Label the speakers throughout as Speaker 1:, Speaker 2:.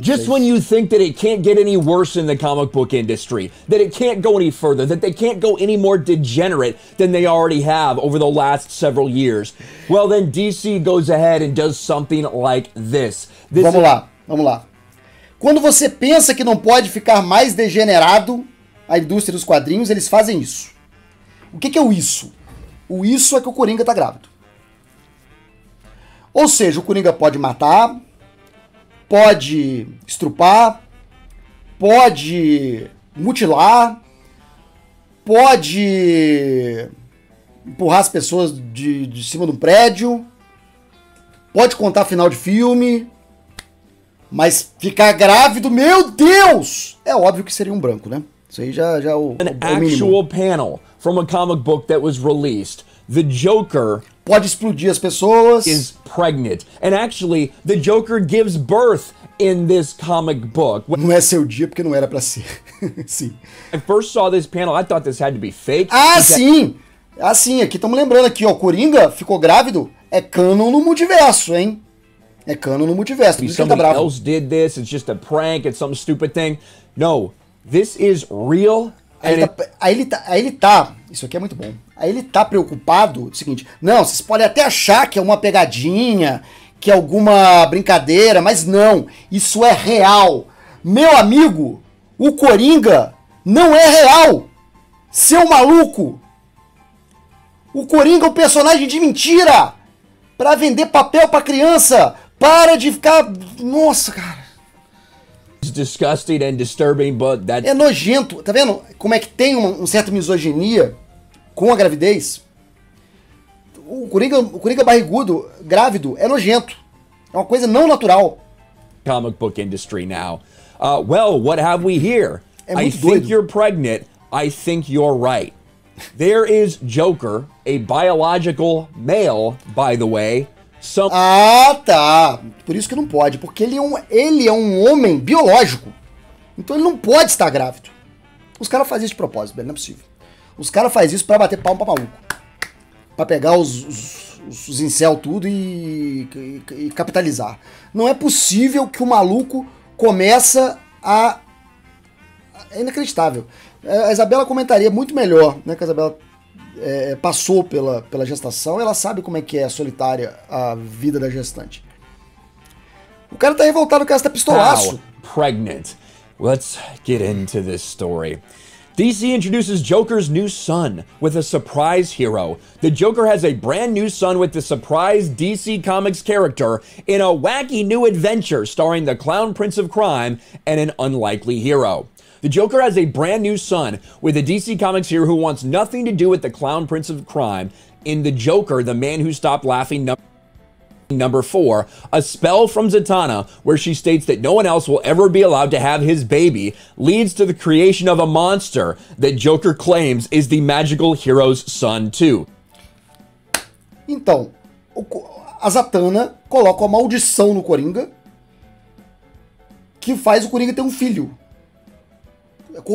Speaker 1: Just when you think that it can't get any worse in the comic book industry, that it can't go any further, that they can't go any more degenerate than they already have over the last several years, well, then DC goes ahead and does something like this. this
Speaker 2: vamos lá, vamos lá. Quando você pensa que não pode ficar mais degenerado a indústria dos quadrinhos, eles fazem isso. O que, que é o isso? O isso é que o Coringa tá grávido. Ou seja, o Coringa pode matar, pode estrupar, pode mutilar, pode empurrar as pessoas de, de cima de um prédio, pode contar final de filme, mas ficar grávido, meu Deus! É óbvio que seria um branco, né? Isso aí já, já é o,
Speaker 1: An o actual panel from a comic book that was released. The Joker
Speaker 2: pode explodir as pessoas.
Speaker 1: Is pregnant. And actually, the Joker gives birth in this comic book.
Speaker 2: Não é seu dia porque não era para ser. sim.
Speaker 1: I first saw this panel, I thought this had to be fake.
Speaker 2: Ah, sim. Ah, sim. Aqui estamos lembrando aqui, ó, Coringa ficou grávido. É canon no multiverso, hein? É canon no multiverso. Por
Speaker 1: Somebody tá else did this. It's just a prank. It's some stupid thing. No, this is real.
Speaker 2: Aí ele, tá, aí, ele tá, aí ele tá. Isso aqui é muito bom. Aí ele tá preocupado. É o seguinte: não, vocês podem até achar que é uma pegadinha, que é alguma brincadeira, mas não. Isso é real. Meu amigo, o Coringa não é real. Seu maluco. O Coringa é um personagem de mentira. Para vender papel para criança. Para de ficar. Nossa, cara.
Speaker 1: Disgusting and disturbing, but that...
Speaker 2: É nojento. Tá vendo como é que tem uma, uma certa misoginia com a gravidez? O Coringa, o Coringa barrigudo, grávido, é nojento. É uma coisa não natural.
Speaker 1: Comic book industry now. Uh, well, what have we here?
Speaker 2: É I
Speaker 1: think
Speaker 2: doido.
Speaker 1: you're pregnant. I think you're right. There is Joker, a biological male, by the way,
Speaker 2: são... Ah, tá. Por isso que não pode, porque ele é um, ele é um homem biológico. Então ele não pode estar grávido. Os caras fazem isso de propósito, não é possível. Os caras fazem isso para bater palma pra maluco. Pra pegar os, os, os incel tudo e, e, e, capitalizar. Não é possível que o maluco começa a... É inacreditável. A Isabela comentaria muito melhor, né? Que a Isabela é, passou pela, pela gestação, ela sabe como é que é solitária a vida da gestante. O cara tá revoltado com essa pistolaço.
Speaker 1: Pregnant. Let's get into this story. DC introduces Joker's new son with a surprise hero. The Joker has a brand new son with the surprise DC Comics character in a wacky new adventure starring the Clown Prince of Crime and an unlikely hero. The Joker has a brand new son with a DC Comics hero who wants nothing to do with the Clown Prince of Crime. In The Joker, the man who stopped laughing. Number four, a spell from Zatanna, where she states that no one else will ever be allowed to have his baby, leads to the creation of a monster that Joker claims is the magical hero's son, too.
Speaker 2: Então, a Zatanna coloca uma maldição no Coringa que faz o Coringa ter um filho.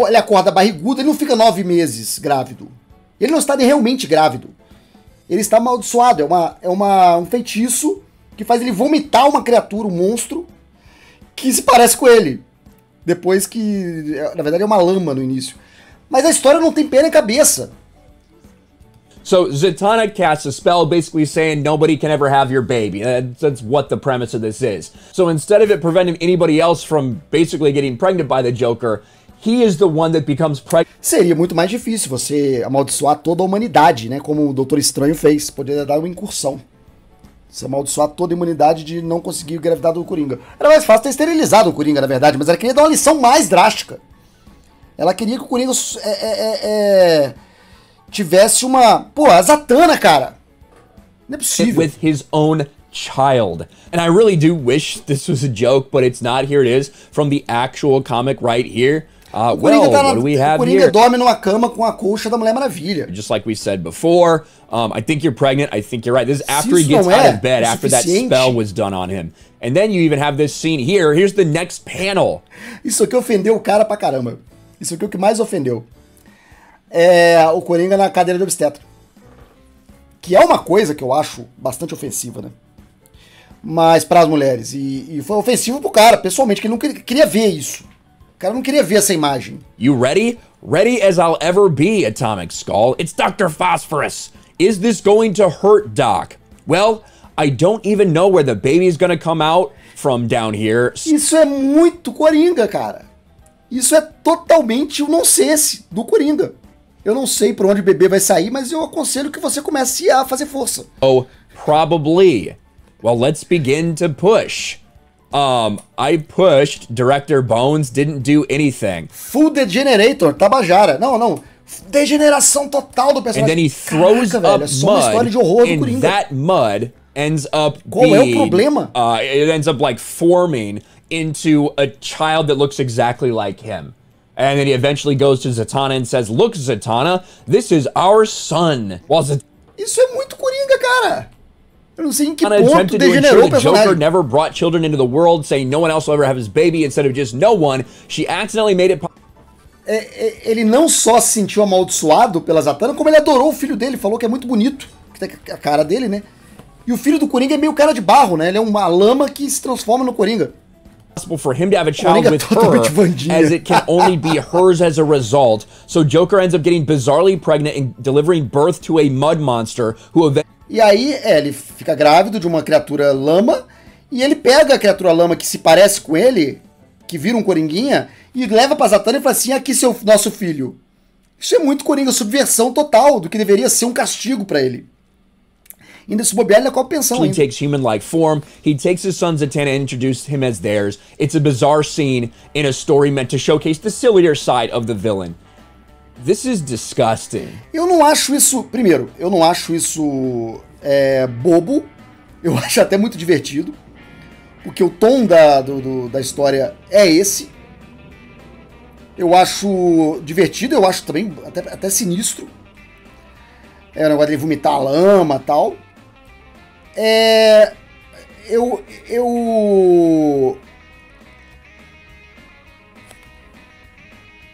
Speaker 2: Ele acorda barrigudo, ele não fica nove meses grávido. Ele não está realmente grávido. Ele está amaldiçoado. É, uma, é uma, um feitiço que faz ele vomitar uma criatura, um monstro, que se parece com ele. Depois que. Na verdade, é uma lama no início. Mas a história não tem pé nem cabeça.
Speaker 1: So Zatanna casts a spell basically saying nobody can ever have your baby. That's what the premise of this is. So instead of it preventing anybody else from basically getting pregnant by the Joker, he is the one that becomes pregnant.
Speaker 2: Seria muito mais difícil você amaldiçoar toda a humanidade, né? Como o Doutor Estranho fez. Poderia dar uma incursão. Você amaldiçoar toda a humanidade de não conseguir gravidar do Coringa. Era mais fácil ter esterilizado o Coringa, na verdade, mas ela queria dar uma lição mais drástica. Ela queria que o Coringa é, é, é, é tivesse uma. Pô, a Zatanna, cara. Não é possível.
Speaker 1: With his own child. And I really do wish this was a joke, but it's not. Here it is from the actual comic right here. Uh, well, tá na,
Speaker 2: o Coringa dorme numa cama com a colcha da Mulher Maravilha.
Speaker 1: Just like we said before, um, I think you're pregnant. I think you're right. This is after he gets out of bed, after that spell was done on him. And then you even have this scene here. Here's the next panel.
Speaker 2: Isso aqui ofendeu o cara pra caramba. Isso aqui é o que mais ofendeu. É o Coringa na cadeira de obstetra. Que é uma coisa que eu acho bastante ofensiva, né? mas para as mulheres. E, e, foi ofensivo pro cara, pessoalmente, que ele não queria ver isso. Cara não queria ver essa imagem.
Speaker 1: You ready? Ready as I'll ever be, Atomic Skull. It's Dr. Phosphorus. Is this going to hurt, Doc? Well, I don't even know where the baby's gonna come out from down here.
Speaker 2: Isso é muito Coringa, cara. Isso é totalmente o nonsense do Coringa. Eu não sei por onde o bebê vai sair, mas eu aconselho que você comece a fazer força.
Speaker 1: Oh, probably. Well, let's begin to push. Um, I pushed, Director Bones didn't do anything.
Speaker 2: Full Degenerator, Tabajara. Não, não. Degeneração total do personagem.
Speaker 1: And then he throws
Speaker 2: Caraca,
Speaker 1: up
Speaker 2: velho,
Speaker 1: mud,
Speaker 2: horror
Speaker 1: and that mud ends up
Speaker 2: Qual é o
Speaker 1: being,
Speaker 2: problema?
Speaker 1: Uh, it ends up like forming into a child that looks exactly like him. And then he eventually goes to Zatanna and says, "Look, Zatanna, this is our son." While Zatanna
Speaker 2: Isso é muito Coringa, cara. Eu não sei em que ponto
Speaker 1: attempted to ensure
Speaker 2: degenerou o
Speaker 1: the Joker
Speaker 2: personagem.
Speaker 1: never brought children into the world, saying no one else will ever have his baby instead of just no one, she accidentally made it.
Speaker 2: É, é, ele não só se sentiu amaldiçoado pela Zatanna, como ele adorou o filho dele, falou que é muito bonito, que tem a cara dele, né? E o filho do Coringa é meio cara de barro, né? Ele é uma lama que se transforma no Coringa.
Speaker 1: possible for him to have a child
Speaker 2: Coringa
Speaker 1: with her, as it can only be hers as a result. So Joker ends up getting bizarrely pregnant and delivering birth to a mud monster who eventually
Speaker 2: E aí, é, ele fica grávido de uma criatura lama, e ele pega a criatura lama que se parece com ele, que vira um coringuinha, e leva pra Zatanna e fala assim: aqui seu nosso filho. Isso é muito coringa, subversão total do que deveria ser um castigo pra ele. Ainda se bobear, ele é com a pensão ainda.
Speaker 1: takes human-like form. He takes his son Zatanna and introduces him as theirs. It's a bizarre scene in a story meant to showcase the sillier side of the villain. This is disgusting.
Speaker 2: Eu não acho isso. Primeiro, eu não acho isso é, bobo. Eu acho até muito divertido. Porque o tom da, do- do- da história é esse. Eu acho divertido, eu acho também até, até sinistro. É o negócio dele vomitar lama tal. É. Eu. Eu.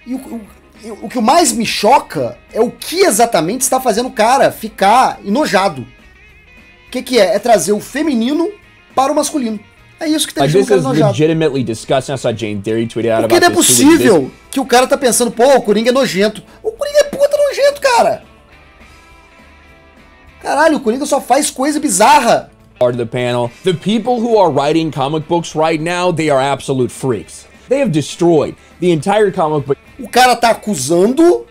Speaker 2: E o, o, o que mais me choca é o que exatamente está fazendo o cara ficar enojado. O que, que é? É trazer o feminino para o masculino. É isso que tá
Speaker 1: Like
Speaker 2: deixando o
Speaker 1: this
Speaker 2: cara
Speaker 1: legitimately disgusting. I saw Jane Theory tweet out
Speaker 2: Porque não é possível que o cara tá pensando, pô, o Coringa é nojento. O Coringa é puta nojento, cara. Caralho, o Coringa só faz coisa bizarra.
Speaker 1: part of the panel. The people who are writing comic books right now, they are absolute freaks. They have destroyed the entire comic book
Speaker 2: O cara tá acusando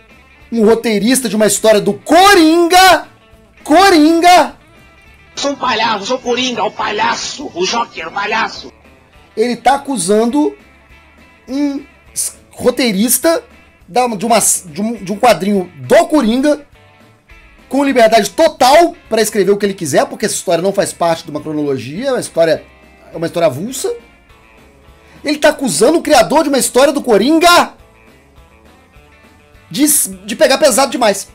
Speaker 2: um roteirista de uma história do Coringa. Coringa.
Speaker 3: Sou um palhaço, sou o Coringa, o palhaço, o Joker, o palhaço.
Speaker 2: ele tá acusando um roteirista da- de, uma, de, um, de um quadrinho do Coringa com liberdade total para escrever o que ele quiser, porque essa história não faz parte de uma cronologia, é uma história, é uma história avulsa. Ele tá acusando o criador de uma história do Coringa de, de pegar pesado demais.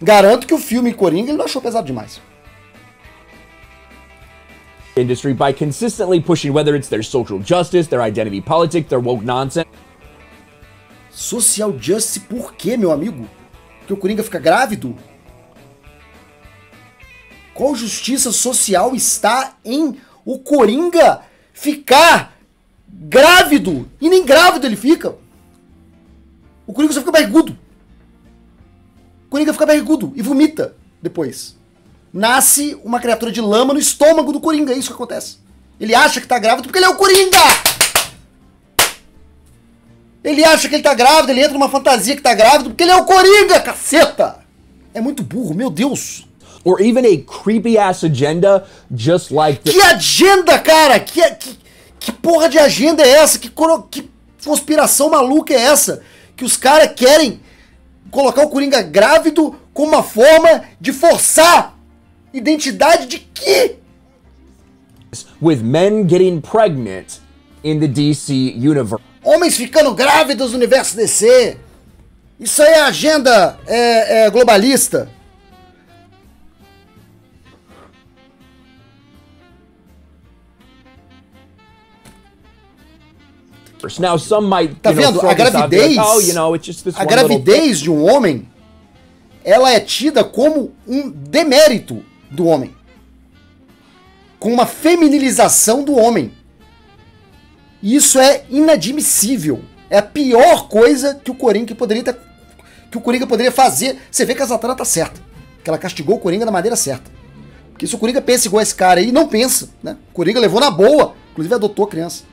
Speaker 2: Garanto que o filme Coringa ele não achou pesado demais.
Speaker 1: industry by consistently pushing whether it's their social justice, their identity politics, their woke nonsense,
Speaker 2: Social Justice por quê, meu amigo? Porque o Coringa fica grávido? Qual justiça social está em o Coringa ficar grávido? E nem grávido ele fica. O Coringa só fica barrigudo. O Coringa fica barrigudo e vomita depois. Nasce uma criatura de lama no estômago do Coringa, é isso que acontece. Ele acha que tá grávido porque ele é o Coringa! Ele acha que ele tá grávido, ele entra numa fantasia que tá grávido, porque ele é o Coringa, caceta! É muito burro, meu Deus!
Speaker 1: Or even a creepy ass agenda just like the
Speaker 2: Que agenda, cara! Que, que, que porra de agenda é essa? Que, que conspiração maluca é essa? Que os caras querem colocar o Coringa grávido como uma forma de forçar identidade de quê?
Speaker 1: with men getting pregnant in the DC universe.
Speaker 2: Homens ficando grávidos no universo DC. Isso aí é agenda é, é, globalista.
Speaker 1: Now some might
Speaker 2: Tá
Speaker 1: you know,
Speaker 2: vendo?
Speaker 1: throw
Speaker 2: A
Speaker 1: out
Speaker 2: gravidez.
Speaker 1: oh, you know, it's just this
Speaker 2: a
Speaker 1: little
Speaker 2: gravidez de um homem, ela é tida como um demérito do homem. com uma feminilização do homem. Isso é inadmissível. É a pior coisa que o Coringa poderia ter, que o Coringa poderia fazer. Você vê que a Zatanna tá certa. Que ela castigou o Coringa da maneira certa. Porque se o Coringa pensa igual esse cara aí, não pensa, né? O Coringa levou na boa, inclusive adotou a criança.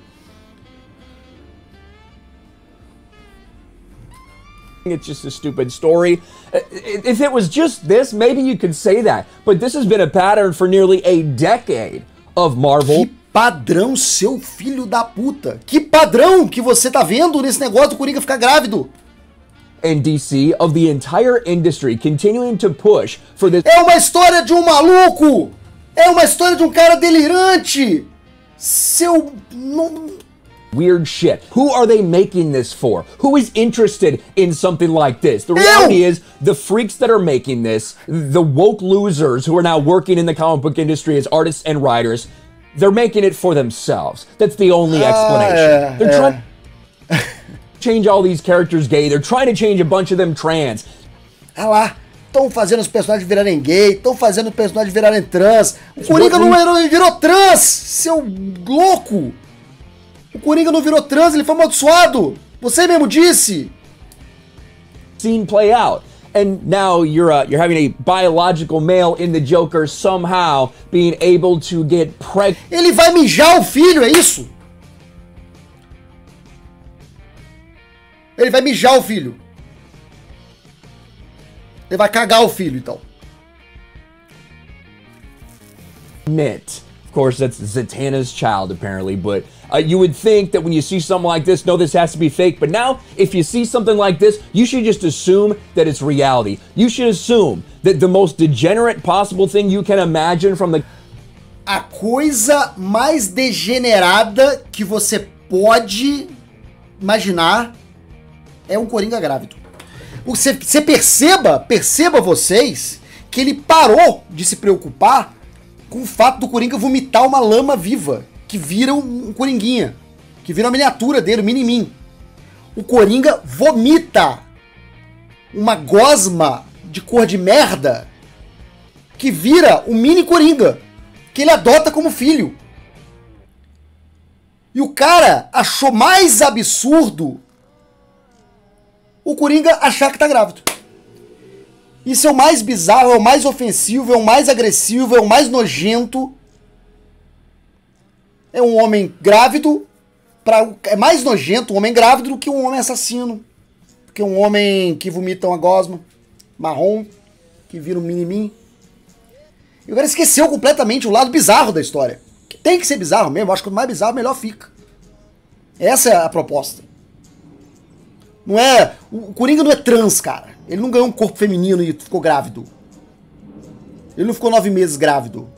Speaker 1: It's just a stupid story. If it was just this, maybe you could say that. But this has been a pattern for nearly a decade of Marvel.
Speaker 2: Que padrão, seu filho da puta. Que padrão que você tá vendo nesse negócio do Coringa ficar grávido.
Speaker 1: and DC of the entire industry continuing to push for this
Speaker 2: É uma história de um maluco! É uma história de um cara delirante! Seu. Não...
Speaker 1: weird shit. Who are they making this for? Who is interested in something like this? The reality is, the freaks that are making this, the woke losers who are now working in the comic book industry as artists and writers, they're making it for themselves. That's the only explanation.
Speaker 2: yeah,
Speaker 1: they're
Speaker 2: yeah.
Speaker 1: trying to change all these characters gay. They're trying to change a bunch of them trans.
Speaker 2: Ah lá, estão fazendo os personagens virarem gay, estão fazendo os personagens virarem trans. O Coringa não ele virou trans, seu louco! O Coringa não virou trans, ele foi amaldiçoado! Você mesmo disse!
Speaker 1: Scene play out. And now you're uh, you're having a biological male in the Joker somehow being able to get pregnant
Speaker 2: Ele vai mijar o filho, é isso? Ele vai mijar o filho. Ele vai cagar o filho, então.
Speaker 1: Of course, that's Zatanna's child, apparently. But uh, you would think that when you see something like this, no, this has to be fake. But now, if you see something like this, you should just assume that it's reality. You should assume that the most degenerate possible thing you can imagine from the
Speaker 2: A coisa mais degenerada que você pode imaginar é um Coringa grávido. Você, você perceba, perceba vocês que ele parou de se preocupar com o fato do Coringa vomitar uma lama viva, que vira um, Coringuinha, que vira uma miniatura dele, um mini-min. O Coringa vomita uma gosma de cor de merda que vira um mini Coringa, que ele adota como filho. E o cara achou mais absurdo o Coringa achar que tá grávido. Isso é o mais bizarro, é o mais ofensivo, é o mais agressivo, é o mais nojento. É um homem grávido. Pra, é mais nojento um homem grávido do que um homem assassino. Do que um homem que vomita uma gosma marrom, que vira um mini-min. E o cara esqueceu completamente o lado bizarro da história. Que tem que ser bizarro mesmo. Acho que quanto mais bizarro, melhor fica. Essa é a proposta. Não é. O Coringa não é trans, cara. Ele não ganhou um corpo feminino e ficou grávido. Ele não ficou nove meses grávido.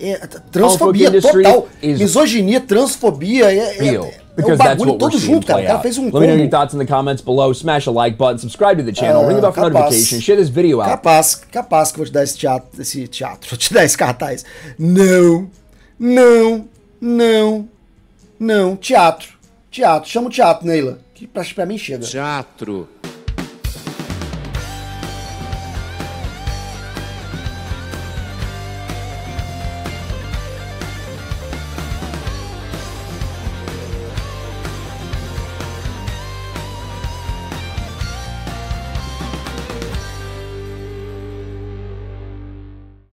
Speaker 2: É, transfobia total.
Speaker 1: is
Speaker 2: Misoginia, transfobia. É, é,
Speaker 1: real.
Speaker 2: é, é um
Speaker 1: Because that's
Speaker 2: bagulho
Speaker 1: what we're
Speaker 2: todo
Speaker 1: seeing
Speaker 2: junto, cara. O
Speaker 1: play
Speaker 2: cara
Speaker 1: out.
Speaker 2: fez um
Speaker 1: Let me know your thoughts in the comments below. Smash a like button, subscribe to the channel,
Speaker 2: Ah,
Speaker 1: ring the bell for
Speaker 2: capaz.
Speaker 1: notification, share this video out.
Speaker 2: Capaz, capaz que eu vou te dar esse teatro, esse teatro, vou te dar esse cartaz. Não, não, não, não, teatro, teatro, chama o teatro, Neila, que pra, pra mim chega.
Speaker 4: Teatro.